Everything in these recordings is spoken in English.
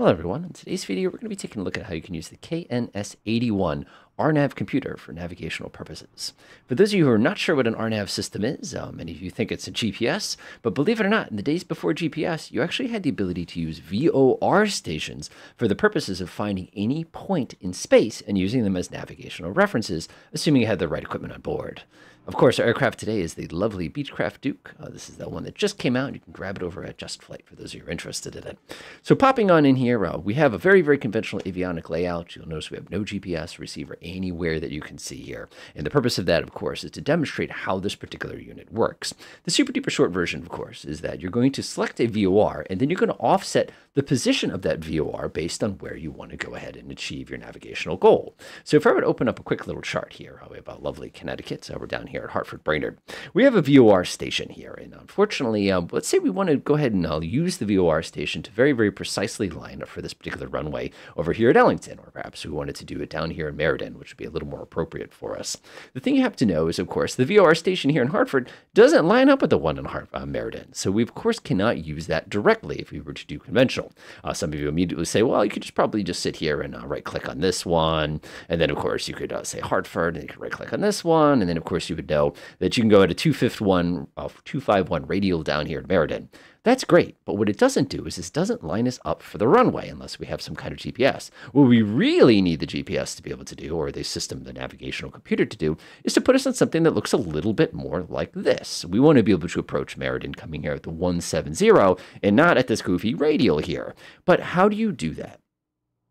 Hello everyone, in today's video we're going to be taking a look at how you can use the KNS81 RNAV computer for navigational purposes. For those of you who are not sure what an RNAV system is, uh, many of you think it's a GPS, but believe it or not, in the days before GPS, you actually had the ability to use VOR stations for the purposes of finding any point in space and using them as navigational references, assuming you had the right equipment on board. Of course, our aircraft today is the lovely Beechcraft Duke. Uh, this is the one that just came out. You can grab it over at Just Flight for those of you who are interested in it. So popping on in here, uh, we have a very, very conventional avionic layout. You'll notice we have no GPS receiver anywhere that you can see here. And the purpose of that, of course, is to demonstrate how this particular unit works. The super duper short version, of course, is that you're going to select a VOR, and then you're going to offset the position of that VOR based on where you want to go ahead and achieve your navigational goal. So if I were to open up a quick little chart here, we have a lovely Connecticut. So we're down here at Hartford Brainerd. We have a VOR station here. And unfortunately, uh, let's say we want to go ahead and uh, use the VOR station to very, very precisely line up for this particular runway over here at Ellington, or perhaps we wanted to do it down here in Meriden, which would be a little more appropriate for us. The thing you have to know is, of course, the VOR station here in Hartford doesn't line up with the one in uh, Meriden. So we, of course, cannot use that directly if we were to do conventional. Uh, some of you immediately say, well, you could just probably just sit here and uh, right click on this one. And then, of course, you could uh, say Hartford and you could right click on this one. And then, of course, you know that you can go at a 251, uh, 251 radial down here at Meriden. That's great, but what it doesn't do is it doesn't line us up for the runway unless we have some kind of GPS. What we really need the GPS to be able to do, or the system, the navigational computer to do, is to put us on something that looks a little bit more like this. We want to be able to approach Meriden coming here at the 170 and not at this goofy radial here. But how do you do that?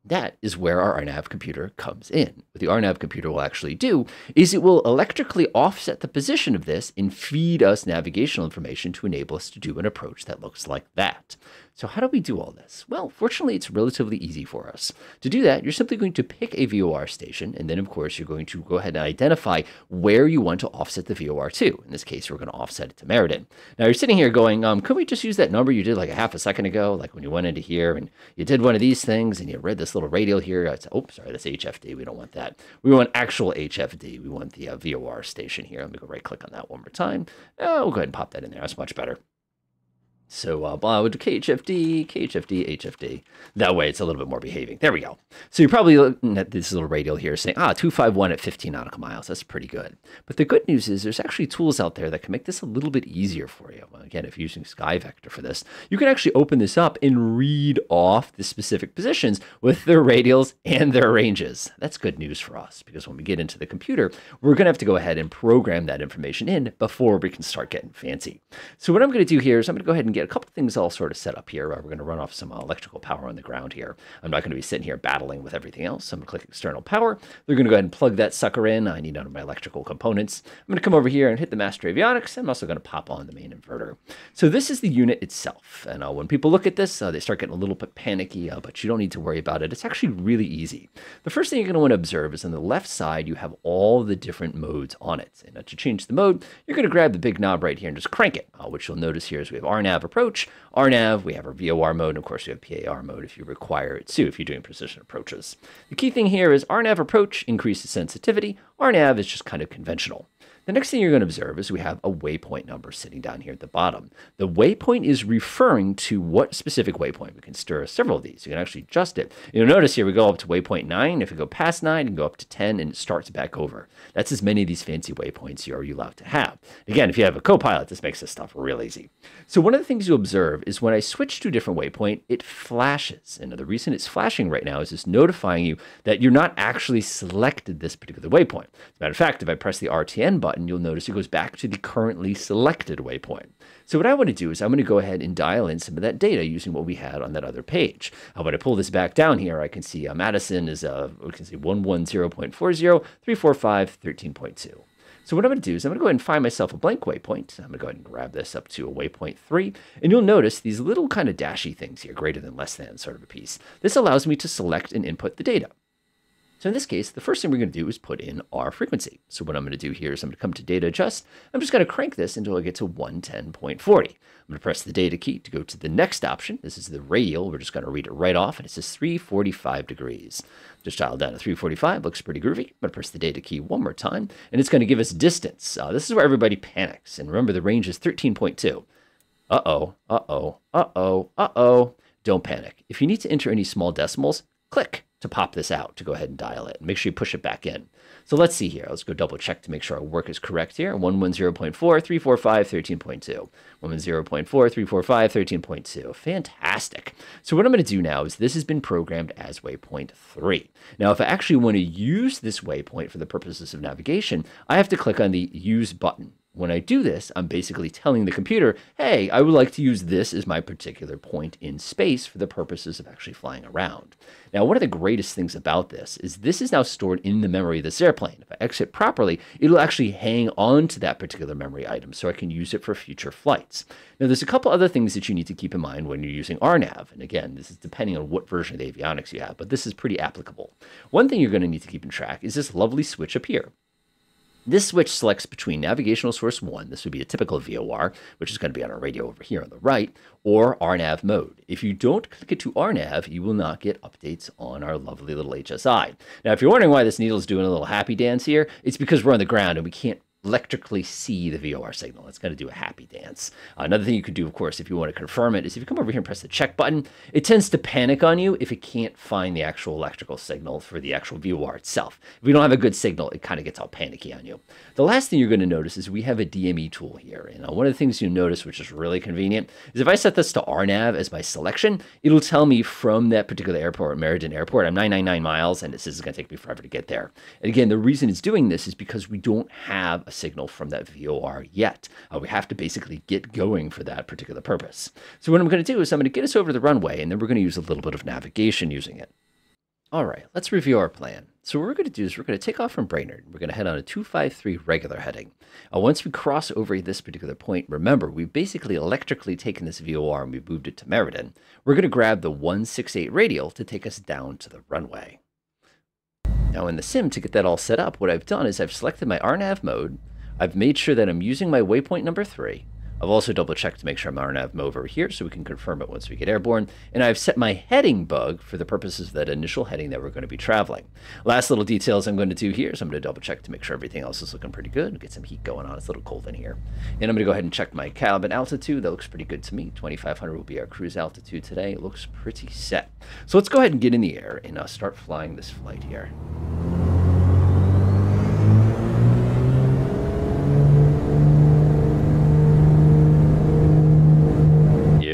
That is where our RNAV computer comes in. What the RNAV computer will actually do is it will electrically offset the position of this and feed us navigational information to enable us to do an approach that looks like that. So how do we do all this? Well, fortunately, it's relatively easy for us. To do that, you're simply going to pick a VOR station, and then, of course, you're going to go ahead and identify where you want to offset the VOR to. In this case, we're going to offset it to Meriden. Now, you're sitting here going, um, could we just use that number you did like a half a second ago, like when you went into here and you did one of these things and you read this little radial here? Oh, sorry, that's HFD. We don't want that. We want actual HFD. We want the uh, VOR station here. Let me go right click on that one more time. Oh, we'll go ahead and pop that in there. That's much better. So uh, blah would KHFD, KHFD, HFD. That way it's a little bit more behaving. There we go. So you're probably looking at this little radial here saying, ah, 251 at 15 nautical miles. That's pretty good. But the good news is there's actually tools out there that can make this a little bit easier for you. Again, if you're using SkyVector for this, you can actually open this up and read off the specific positions with their radials and their ranges. That's good news for us because when we get into the computer, we're going to have to go ahead and program that information in before we can start getting fancy. So what I'm going to do here is I'm going to go ahead and get a couple things all sort of set up here. We're going to run off some electrical power on the ground here. I'm not going to be sitting here battling with everything else. I'm going to click external power. They're going to go ahead and plug that sucker in. I need none of my electrical components. I'm going to come over here and hit the master avionics. I'm also going to pop on the main inverter. So this is the unit itself. And uh, when people look at this, uh, they start getting a little bit panicky, uh, but you don't need to worry about it. It's actually really easy. The first thing you're going to want to observe is on the left side, you have all the different modes on it. And uh, to change the mode, you're going to grab the big knob right here and just crank it, uh, which you'll notice here is we have RNAV approach, RNAV, we have our VOR mode, and of course we have PAR mode if you require it too, if you're doing precision approaches. The key thing here is RNAV approach increases sensitivity, RNAV is just kind of conventional. The next thing you're going to observe is we have a waypoint number sitting down here at the bottom. The waypoint is referring to what specific waypoint. We can stir several of these. You can actually adjust it. You'll notice here we go up to waypoint 9. If we go past 9, you can go up to 10 and it starts back over. That's as many of these fancy waypoints you are allowed to have. Again, if you have a co-pilot, this makes this stuff real easy. So one of the things you observe is when I switch to a different waypoint, it flashes. And the reason it's flashing right now is it's notifying you that you're not actually selected this particular waypoint. As a matter of fact, if I press the RTN button, you'll notice it goes back to the currently selected waypoint. So what I want to do is I'm going to go ahead and dial in some of that data using what we had on that other page. Uh, when I pull this back down here, I can see uh, Madison is, uh, we can see 110.40, 345, 13.2. So what I'm going to do is I'm going to go ahead and find myself a blank waypoint. I'm going to go ahead and grab this up to a waypoint 3. And you'll notice these little kind of dashy things here, greater than, less than sort of a piece. This allows me to select and input the data. So in this case, the first thing we're going to do is put in our frequency. So what I'm going to do here is I'm going to come to data adjust. I'm just going to crank this until I get to 110.40. I'm going to press the data key to go to the next option. This is the radial. We're just going to read it right off, and it says 345 degrees. Just dial down to 345. Looks pretty groovy. I'm going to press the data key one more time, and it's going to give us distance. Uh, this is where everybody panics. And remember, the range is 13.2. Uh-oh, uh-oh, uh-oh, uh-oh. don't panic. If you need to enter any small decimals, click to pop this out to go ahead and dial it. Make sure you push it back in. So let's see here. Let's go double check to make sure our work is correct here. 110.4, 345, 13.2. 110.4, 345, 13.2. Fantastic. So what I'm going to do now is this has been programmed as waypoint 3. Now, if I actually want to use this waypoint for the purposes of navigation, I have to click on the Use button. When I do this, I'm basically telling the computer, hey, I would like to use this as my particular point in space for the purposes of actually flying around. Now, one of the greatest things about this is this is now stored in the memory of this airplane. If I exit properly, it'll actually hang on to that particular memory item so I can use it for future flights. Now, there's a couple other things that you need to keep in mind when you're using RNAV. And again, this is depending on what version of the avionics you have, but this is pretty applicable. One thing you're going to need to keep in track is this lovely switch up here. This switch selects between navigational source 1, this would be a typical VOR, which is going to be on our radio over here on the right, or RNAV mode. If you don't click it to RNAV, you will not get updates on our lovely little HSI. Now, if you're wondering why this needle is doing a little happy dance here, it's because we're on the ground and we can't electrically see the VOR signal. It's going to do a happy dance. Another thing you could do, of course, if you want to confirm it, is if you come over here and press the check button, it tends to panic on you if it can't find the actual electrical signal for the actual VOR itself. If we don't have a good signal, it kind of gets all panicky on you. The last thing you're going to notice is we have a DME tool here. And uh, one of the things you notice, which is really convenient, is if I set this to RNAV as my selection, it'll tell me from that particular airport, Meriden Airport, I'm 999 miles, and says it's going to take me forever to get there. And again, the reason it's doing this is because we don't have a signal from that VOR yet. Uh, we have to basically get going for that particular purpose. So what I'm going to do is I'm going to get us over the runway, and then we're going to use a little bit of navigation using it. All right, let's review our plan. So what we're going to do is we're going to take off from Brainerd. We're going to head on a 253 regular heading. Uh, once we cross over this particular point, remember, we've basically electrically taken this VOR and we moved it to Meriden. We're going to grab the 168 radial to take us down to the runway. Now in the sim, to get that all set up, what I've done is I've selected my RNAV mode, I've made sure that I'm using my waypoint number three. I've also double checked to make sure I'm RNAV mode over here so we can confirm it once we get airborne. And I've set my heading bug for the purposes of that initial heading that we're going to be traveling. Last little details I'm going to do here is I'm going to double check to make sure everything else is looking pretty good. Get some heat going on. It's a little cold in here. And I'm going to go ahead and check my cabin altitude. That looks pretty good to me. 2,500 will be our cruise altitude today. It looks pretty set. So let's go ahead and get in the air and uh, start flying this flight here.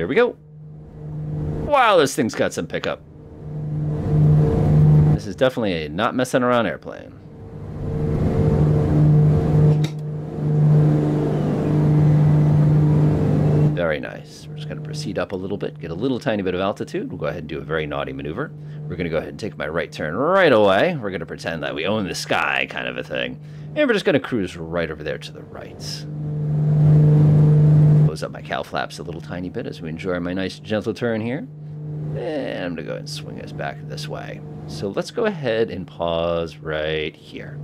Here we go. Wow, this thing's got some pickup. This is definitely a not messing around airplane. Very nice. We're just going to proceed up a little bit, get a little tiny bit of altitude. We'll go ahead and do a very naughty maneuver. We're going to go ahead and take my right turn right away. We're going to pretend that we own the sky kind of a thing. And we're just going to cruise right over there to the right close up my cowl flaps a little tiny bit as we enjoy my nice gentle turn here. And I'm going to go ahead and swing us back this way. So let's go ahead and pause right here.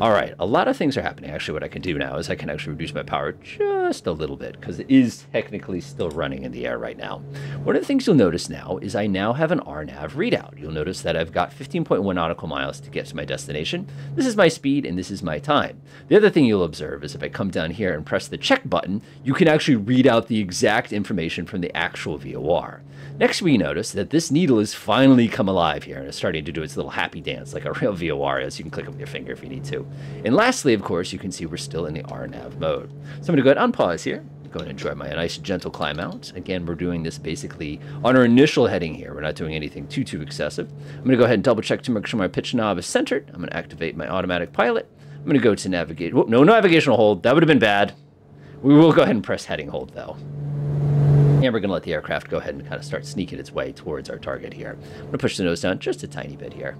All right, a lot of things are happening. Actually, what I can do now is I can actually reduce my power just a little bit because it is technically still running in the air right now. One of the things you'll notice now is I now have an RNAV readout. You'll notice that I've got 15.1 nautical miles to get to my destination. This is my speed and this is my time. The other thing you'll observe is if I come down here and press the check button, you can actually read out the exact information from the actual VOR. Next, we notice that this needle has finally come alive here and is starting to do its little happy dance like a real VOR as you can click it with your finger if you need to. And lastly, of course, you can see we're still in the RNAV mode. So I'm going to go ahead and unpause here. Go and enjoy my nice gentle climb out. Again, we're doing this basically on our initial heading here. We're not doing anything too, too excessive. I'm going to go ahead and double check to make sure my pitch knob is centered. I'm going to activate my automatic pilot. I'm going to go to navigate. Whoop, no navigational hold. That would have been bad. We will go ahead and press heading hold though. And we're going to let the aircraft go ahead and kind of start sneaking its way towards our target here. I'm going to push the nose down just a tiny bit here.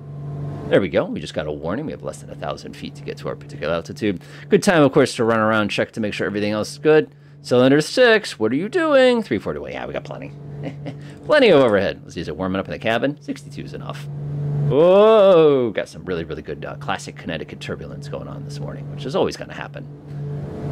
There we go. We just got a warning. We have less than a thousand feet to get to our particular altitude. Good time, of course, to run around, check to make sure everything else is good. Cylinder six, what are you doing? 340. Yeah, we got plenty. plenty of overhead. Let's use it warming up in the cabin. 62 is enough. Whoa, got some really, really good uh, classic Connecticut turbulence going on this morning, which is always going to happen.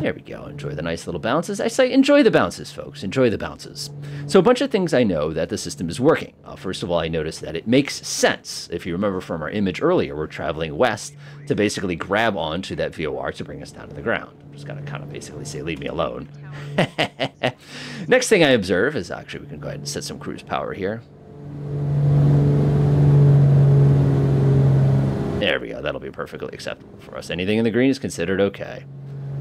There we go. Enjoy the nice little bounces. I say enjoy the bounces, folks. Enjoy the bounces. So a bunch of things I know that the system is working. Uh, first of all, I noticed that it makes sense. If you remember from our image earlier, we're traveling west to basically grab onto that VOR to bring us down to the ground. I'm just going to kind of basically say, leave me alone. Next thing I observe is actually we can go ahead and set some cruise power here. There we go. That'll be perfectly acceptable for us. Anything in the green is considered okay.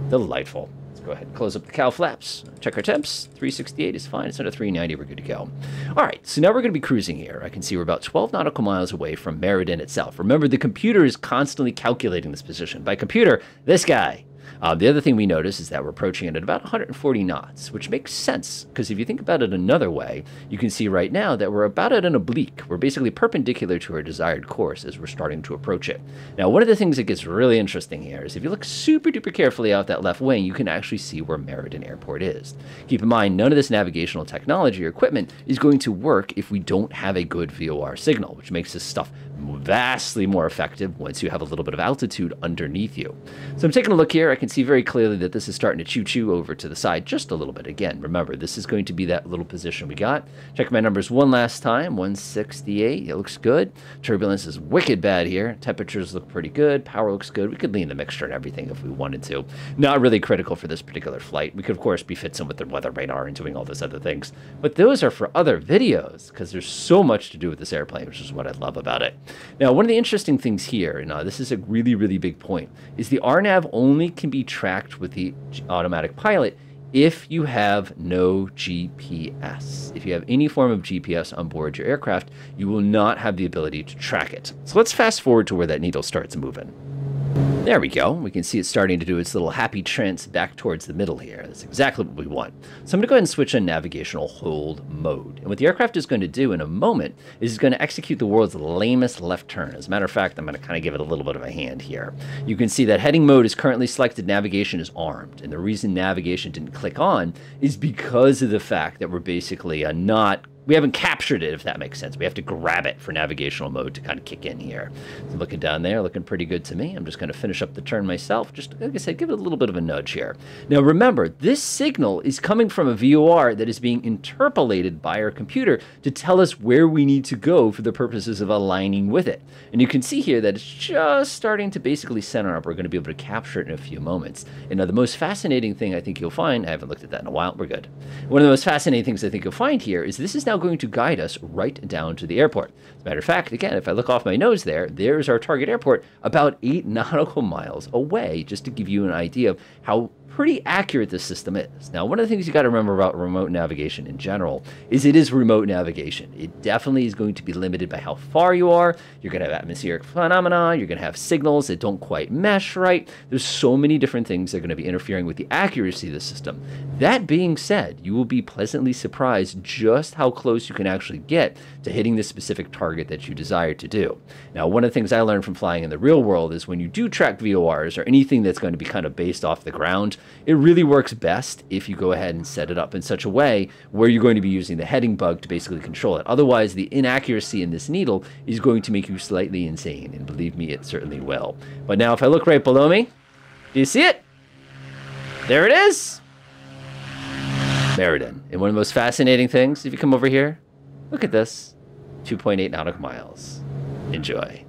Delightful. Let's go ahead and close up the cowl flaps. Check our temps. 368 is fine. It's under 390. We're good to go. All right, so now we're going to be cruising here. I can see we're about 12 nautical miles away from Meriden itself. Remember, the computer is constantly calculating this position. By computer, this guy. Uh, the other thing we notice is that we're approaching it at about 140 knots, which makes sense because if you think about it another way, you can see right now that we're about at an oblique. We're basically perpendicular to our desired course as we're starting to approach it. Now, one of the things that gets really interesting here is if you look super duper carefully out that left wing, you can actually see where Meriden Airport is. Keep in mind, none of this navigational technology or equipment is going to work if we don't have a good VOR signal, which makes this stuff vastly more effective once you have a little bit of altitude underneath you. So I'm taking a look here. I can see very clearly that this is starting to choo-choo over to the side just a little bit. Again, remember, this is going to be that little position we got. Check my numbers one last time, 168. It looks good. Turbulence is wicked bad here. Temperatures look pretty good. Power looks good. We could lean the mixture and everything if we wanted to. Not really critical for this particular flight. We could, of course, be fitting with the weather radar and doing all those other things. But those are for other videos because there's so much to do with this airplane, which is what I love about it. Now, one of the interesting things here, and uh, this is a really, really big point, is the RNAV only can be tracked with the automatic pilot if you have no GPS. If you have any form of GPS on board your aircraft, you will not have the ability to track it. So let's fast forward to where that needle starts moving. There we go. We can see it starting to do its little happy trance back towards the middle here. That's exactly what we want. So I'm going to go ahead and switch on navigational hold mode. And what the aircraft is going to do in a moment is it's going to execute the world's lamest left turn. As a matter of fact, I'm going to kind of give it a little bit of a hand here. You can see that heading mode is currently selected, navigation is armed. And the reason navigation didn't click on is because of the fact that we're basically uh, not we haven't captured it, if that makes sense. We have to grab it for navigational mode to kind of kick in here. So looking down there, looking pretty good to me. I'm just going to finish up the turn myself. Just, like I said, give it a little bit of a nudge here. Now remember, this signal is coming from a VOR that is being interpolated by our computer to tell us where we need to go for the purposes of aligning with it. And you can see here that it's just starting to basically center up. We're going to be able to capture it in a few moments. And now the most fascinating thing I think you'll find, I haven't looked at that in a while, we're good. One of the most fascinating things I think you'll find here is this is now now going to guide us right down to the airport. As a matter of fact, again, if I look off my nose there, there's our target airport about eight nautical miles away, just to give you an idea of how pretty accurate this system is. Now, one of the things you got to remember about remote navigation in general is it is remote navigation. It definitely is going to be limited by how far you are. You're going to have atmospheric phenomena. You're going to have signals that don't quite mesh right. There's so many different things that are going to be interfering with the accuracy of the system. That being said, you will be pleasantly surprised just how close you can actually get to hitting the specific target that you desire to do. Now, one of the things I learned from flying in the real world is when you do track VORs or anything that's going to be kind of based off the ground, it really works best if you go ahead and set it up in such a way where you're going to be using the heading bug to basically control it. Otherwise, the inaccuracy in this needle is going to make you slightly insane, and believe me, it certainly will. But now if I look right below me, do you see it? There it is! Meriden. And one of the most fascinating things, if you come over here, look at this 2.8 nautical miles. Enjoy.